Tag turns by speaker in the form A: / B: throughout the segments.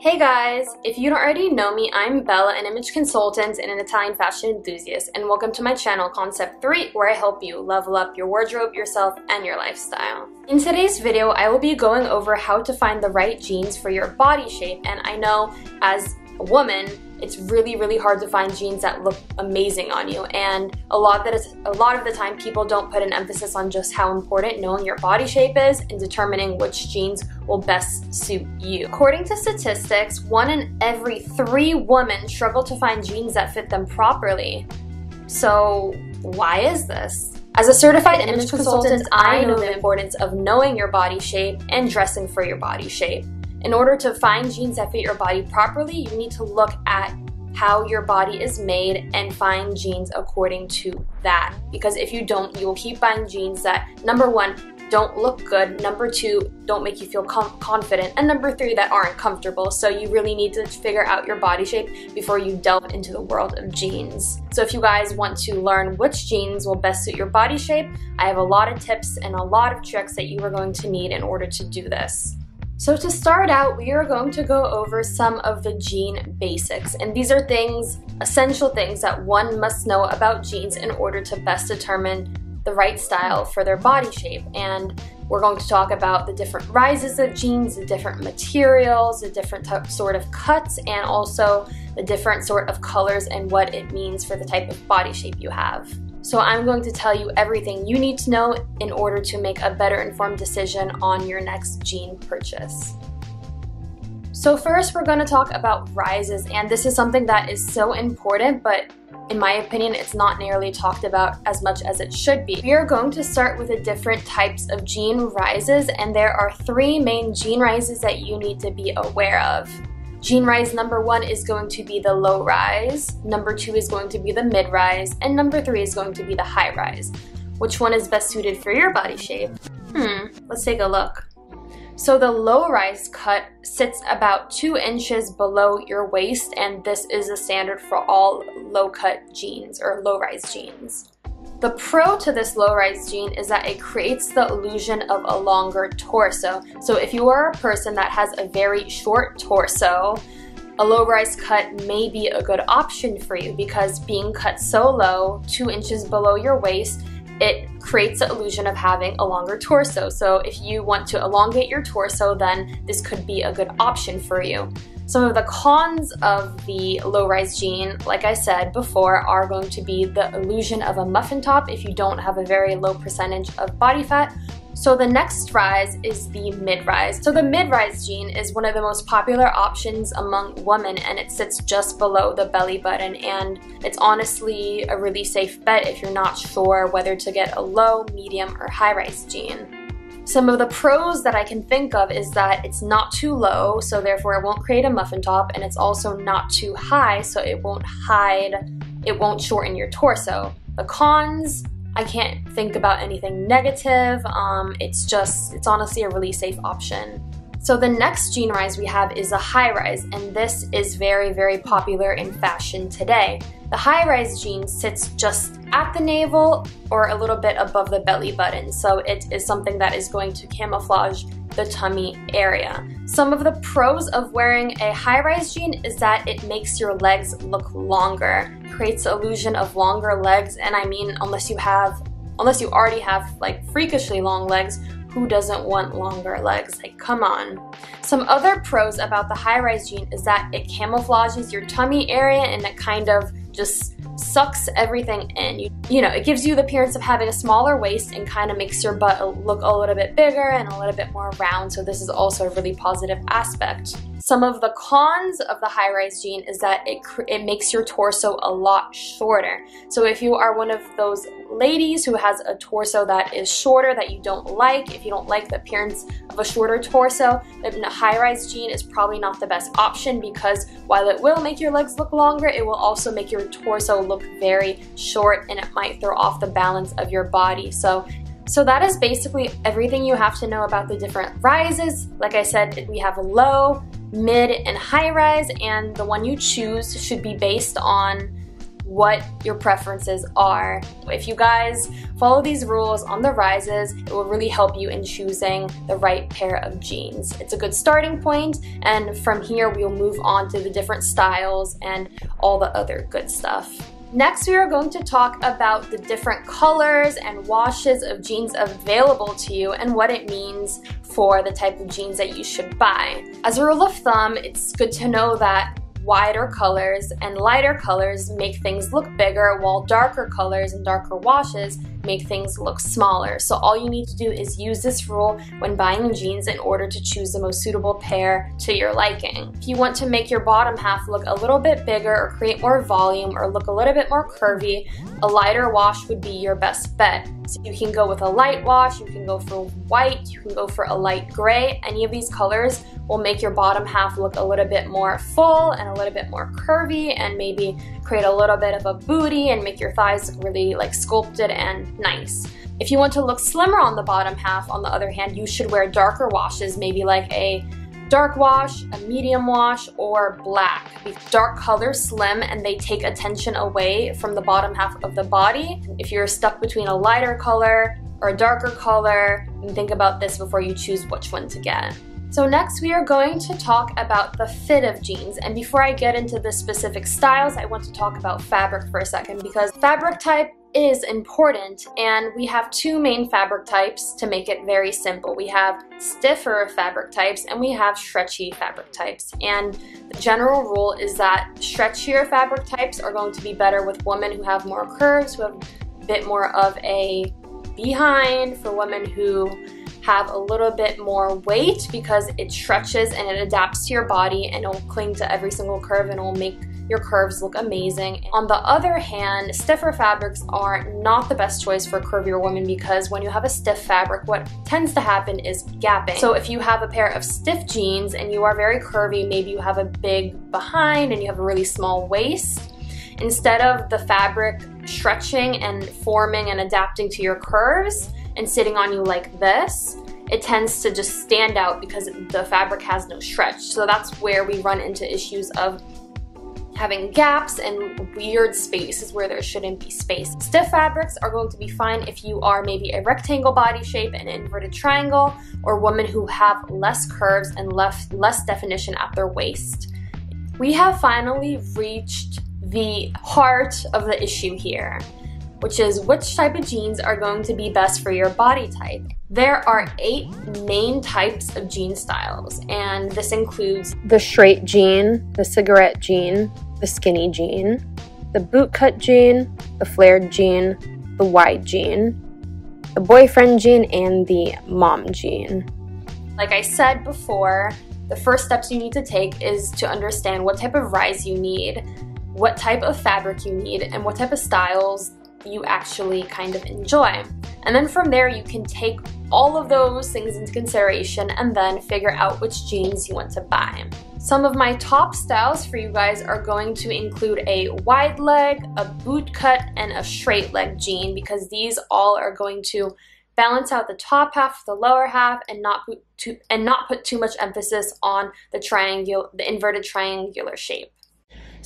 A: Hey guys! If you don't already know me, I'm Bella, an image consultant and an Italian fashion enthusiast, and welcome to my channel Concept 3, where I help you level up your wardrobe, yourself, and your lifestyle. In today's video, I will be going over how to find the right jeans for your body shape, and I know as a woman, it's really really hard to find jeans that look amazing on you and a lot that is a lot of the time people don't put an emphasis on just how important knowing your body shape is and determining which jeans will best suit you. According to statistics, one in every 3 women struggle to find jeans that fit them properly. So, why is this? As a certified image consultant, I know the importance of knowing your body shape and dressing for your body shape. In order to find jeans that fit your body properly, you need to look at how your body is made and find jeans according to that. Because if you don't, you will keep buying jeans that, number one, don't look good, number two, don't make you feel com- confident, and number three, that aren't comfortable. So you really need to figure out your body shape before you delve into the world of jeans. So if you guys want to learn which jeans will best suit your body shape, I have a lot of tips and a lot of tricks that you are going to need in order to do this. So to start out, we are going to go over some of the jean basics. And these are things, essential things that one must know about jeans in order to best determine the right style for their body shape. And we're going to talk about the different rises of jeans, the different materials, the different sort of cuts, and also the different sort of colors and what it means for the type of body shape you have. So I'm going to tell you everything you need to know in order to make a better informed decision on your next jean purchase. So first we're going to talk about rises and this is something that is so important but in my opinion it's not nearly talked about as much as it should be. We are going to start with the different types of jean rises and there are three main jean rises that you need to be aware of. Jean rise number one is going to be the low rise, number two is going to be the mid rise, and number three is going to be the high rise. Which one is best suited for your body shape? Hmm, let's take a look. So the low rise cut sits about two inches below your waist and this is a standard for all low cut jeans or low rise jeans. The pro to this low-rise jean is that it creates the illusion of a longer torso. So if you are a person that has a very short torso, a low-rise cut may be a good option for you because being cut so low, two inches below your waist, it creates the illusion of having a longer torso. So if you want to elongate your torso, then this could be a good option for you. Some of the cons of the low-rise jean, like I said before, are going to be the illusion of a muffin top if you don't have a very low percentage of body fat. So the next rise is the mid-rise. So the mid-rise jean is one of the most popular options among women and it sits just below the belly button and it's honestly a really safe bet if you're not sure whether to get a low, medium, or high-rise jean. Some of the pros that I can think of is that it's not too low, so therefore it won't create a muffin top, and it's also not too high, so it won't hide, it won't shorten your torso. The cons, I can't think about anything negative. Um, it's just, it's honestly a really safe option. So the next jean rise we have is a high rise, and this is very, very popular in fashion today. The high rise jean sits just at the navel or a little bit above the belly button, so it is something that is going to camouflage the tummy area. Some of the pros of wearing a high rise jean is that it makes your legs look longer, creates illusion of longer legs, and I mean, unless you have unless you already have like freakishly long legs, who doesn't want longer legs? Like, come on. Some other pros about the high-rise jean is that it camouflages your tummy area and it kind of just sucks everything in. You, you know, it gives you the appearance of having a smaller waist and kind of makes your butt look a little bit bigger and a little bit more round, so this is also a really positive aspect. Some of the cons of the high-rise jean is that it, it makes your torso a lot shorter. So if you are one of those ladies who has a torso that is shorter that you don't like, if you don't like the appearance of a shorter torso, then a high-rise jean is probably not the best option because while it will make your legs look longer, it will also make your torso look very short and it might throw off the balance of your body. So so that is basically everything you have to know about the different rises. Like I said, we have a low, mid, and high rise, and the one you choose should be based on what your preferences are. If you guys follow these rules on the rises, it will really help you in choosing the right pair of jeans. It's a good starting point, and from here we'll move on to the different styles and all the other good stuff. Next, we are going to talk about the different colors and washes of jeans available to you and what it means for the type of jeans that you should buy. As a rule of thumb, it's good to know that wider colors and lighter colors make things look bigger while darker colors and darker washes make things look smaller. So all you need to do is use this rule when buying jeans in order to choose the most suitable pair to your liking. If you want to make your bottom half look a little bit bigger or create more volume or look a little bit more curvy, a lighter wash would be your best bet. So you can go with a light wash, you can go for white, you can go for a light gray. Any of these colors will make your bottom half look a little bit more full and a little bit more curvy and maybe create a little bit of a booty and make your thighs really like sculpted and nice. If you want to look slimmer on the bottom half, on the other hand, you should wear darker washes, maybe like a dark wash, a medium wash, or black. Dark colors slim and they take attention away from the bottom half of the body. If you're stuck between a lighter color or a darker color, think about this before you choose which one to get. So next we are going to talk about the fit of jeans and before I get into the specific styles I want to talk about fabric for a second because fabric type is important and we have two main fabric types to make it very simple. We have stiffer fabric types and we have stretchy fabric types and the general rule is that stretchier fabric types are going to be better with women who have more curves, who have a bit more of a behind, for women who have a little bit more weight because it stretches and it adapts to your body and it will cling to every single curve and it will make your curves look amazing. On the other hand, stiffer fabrics are not the best choice for curvier women because when you have a stiff fabric, what tends to happen is gapping. So if you have a pair of stiff jeans and you are very curvy, maybe you have a big behind and you have a really small waist, instead of the fabric stretching and forming and adapting to your curves, and sitting on you like this, it tends to just stand out because the fabric has no stretch. So that's where we run into issues of having gaps and weird spaces where there shouldn't be space. Stiff fabrics are going to be fine if you are maybe a rectangle body shape, an inverted triangle, or women who have less curves and less, less definition at their waist. We have finally reached the heart of the issue here which is which type of jeans are going to be best for your body type. There are eight main types of jean styles, and this includes
B: the straight jean, the cigarette jean, the skinny jean, the bootcut jean, the flared jean, the wide jean, the boyfriend jean, and the mom jean.
A: Like I said before, the first steps you need to take is to understand what type of rise you need, what type of fabric you need, and what type of styles you actually kind of enjoy. And then from there, you can take all of those things into consideration and then figure out which jeans you want to buy. Some of my top styles for you guys are going to include a wide leg, a boot cut, and a straight leg jean because these all are going to balance out the top half, the lower half, and not put too, and not put too much emphasis on the triangle, the inverted triangular shape.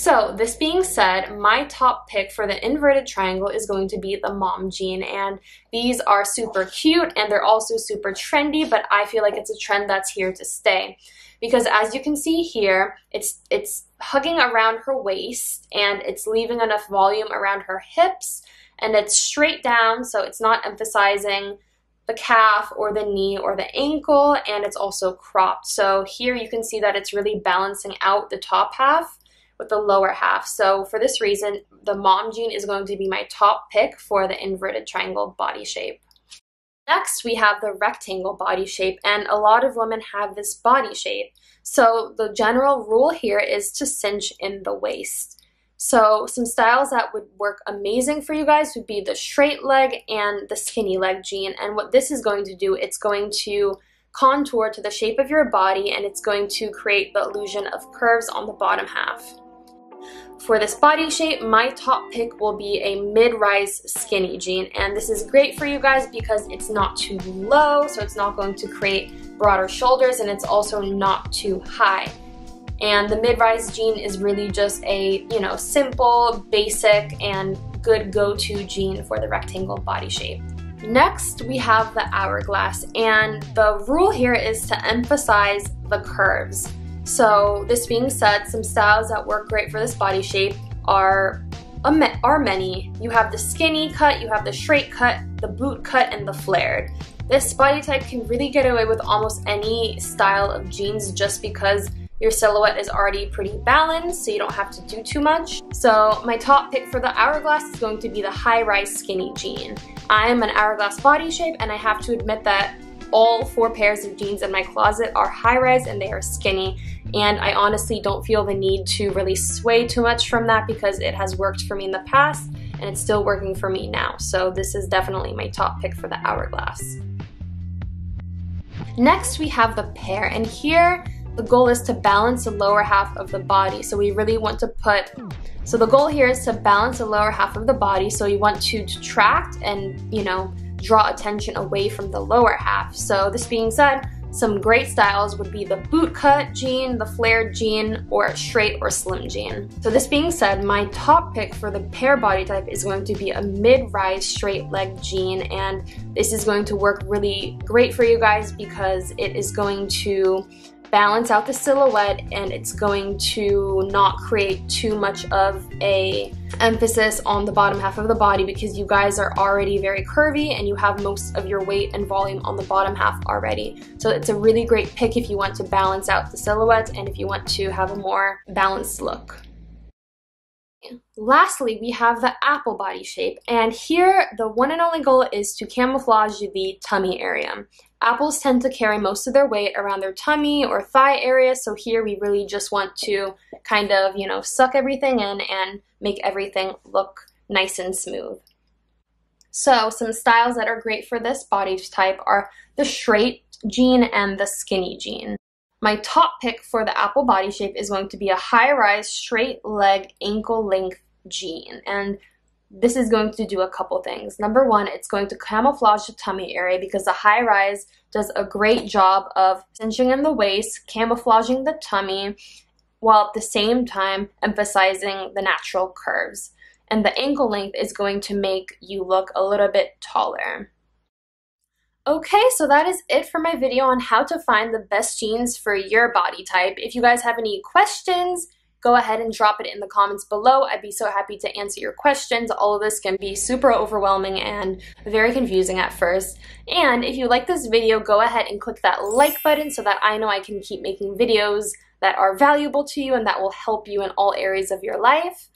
A: So this being said, my top pick for the inverted triangle is going to be the mom jean and these are super cute and they're also super trendy but I feel like it's a trend that's here to stay. Because as you can see here it's it's hugging around her waist and it's leaving enough volume around her hips and it's straight down so it's not emphasizing the calf or the knee or the ankle and it's also cropped. So here you can see that it's really balancing out the top half with the lower half. So for this reason, the mom jean is going to be my top pick for the inverted triangle body shape. Next, we have the rectangle body shape, and a lot of women have this body shape. So the general rule here is to cinch in the waist. So some styles that would work amazing for you guys would be the straight leg and the skinny leg jean. And what this is going to do, it's going to contour to the shape of your body and it's going to create the illusion of curves on the bottom half. For this body shape, my top pick will be a mid-rise skinny jean. And this is great for you guys because it's not too low, so it's not going to create broader shoulders, and it's also not too high. And the mid-rise jean is really just a, you know, simple, basic, and good go-to jean for the rectangle body shape. Next, we have the hourglass, and the rule here is to emphasize the curves. So this being said, some styles that work great for this body shape are are many. You have the skinny cut, you have the straight cut, the boot cut, and the flared. This body type can really get away with almost any style of jeans just because your silhouette is already pretty balanced, so you don't have to do too much. So my top pick for the Hourglass is going to be the high-rise skinny jean. I am an Hourglass body shape, and I have to admit that all four pairs of jeans in my closet are high-rise and they are skinny, and I honestly don't feel the need to really sway too much from that because it has worked for me in the past, and it's still working for me now. So this is definitely my top pick for the Hourglass. Next, we have the pear and here the goal is to balance the lower half of the body. So we really want to put, so the goal here is to balance the lower half of the body. So you want to detract and, you know, draw attention away from the lower half. So this being said, some great styles would be the boot cut jean, the flared jean, or straight or slim jean. So this being said, my top pick for the pear body type is going to be a mid-rise straight leg jean and this is going to work really great for you guys because it is going to balance out the silhouette and it's going to not create too much of a emphasis on the bottom half of the body because you guys are already very curvy and you have most of your weight and volume on the bottom half already. So it's a really great pick if you want to balance out the silhouette and if you want to have a more balanced look. Lastly, we have the apple body shape, and here the one and only goal is to camouflage the tummy area. Apples tend to carry most of their weight around their tummy or thigh area, so here we really just want to kind of, you know, suck everything in and make everything look nice and smooth. So some styles that are great for this body type are the straight jean and the skinny jean. My top pick for the apple body shape is going to be a high-rise straight leg ankle length jean. And this is going to do a couple things. Number one, it's going to camouflage the tummy area because the high rise does a great job of cinching in the waist, camouflaging the tummy, while at the same time emphasizing the natural curves. And the ankle length is going to make you look a little bit taller. Okay, so that is it for my video on how to find the best jeans for your body type. If you guys have any questions, go ahead and drop it in the comments below. I'd be so happy to answer your questions. All of this can be super overwhelming and very confusing at first. And if you like this video, go ahead and click that like button so that I know I can keep making videos that are valuable to you and that will help you in all areas of your life.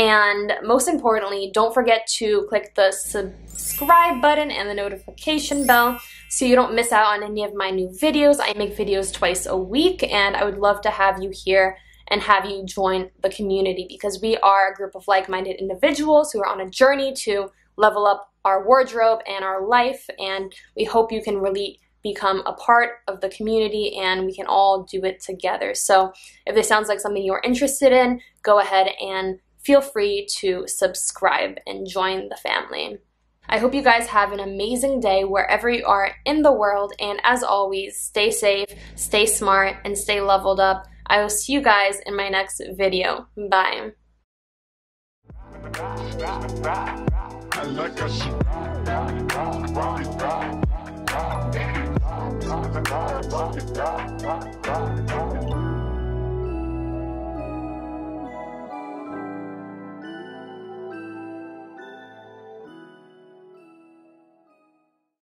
A: And most importantly, don't forget to click the subscribe button and the notification bell so you don't miss out on any of my new videos. I make videos twice a week and I would love to have you here and have you join the community because we are a group of like-minded individuals who are on a journey to level up our wardrobe and our life and we hope you can really become a part of the community and we can all do it together. So if this sounds like something you're interested in, go ahead and feel free to subscribe and join the family. I hope you guys have an amazing day wherever you are in the world and as always, stay safe, stay smart, and stay leveled up. I will see you guys in my next video. Bye.